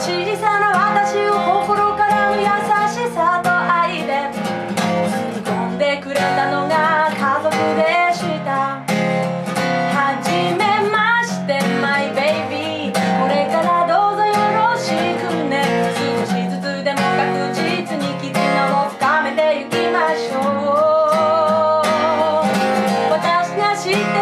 小さな私を心からの優しさと愛で包み込んでくれたのが家族でした。はじめましてマイベイビーこれからどうぞよろしくね。少しずつでも確実に絆を深めていきましょう。私が知って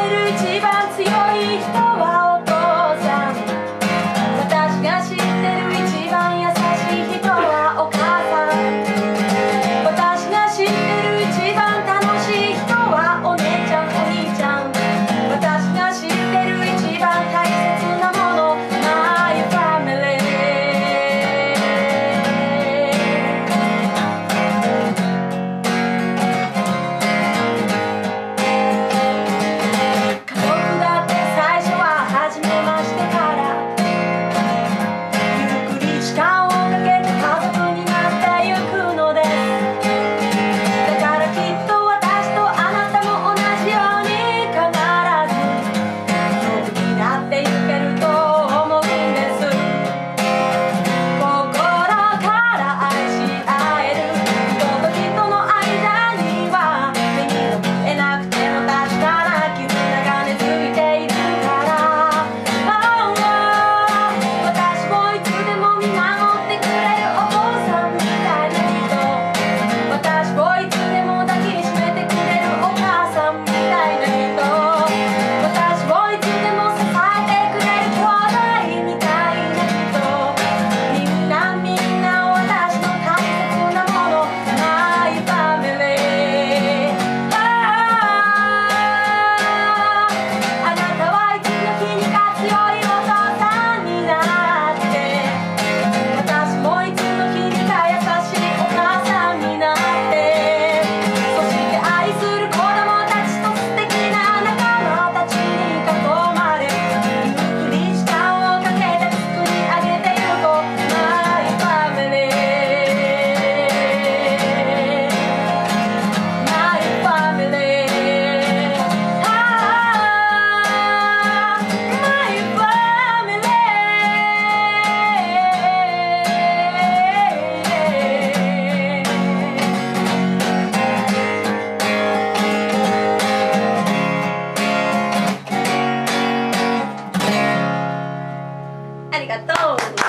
ありがとう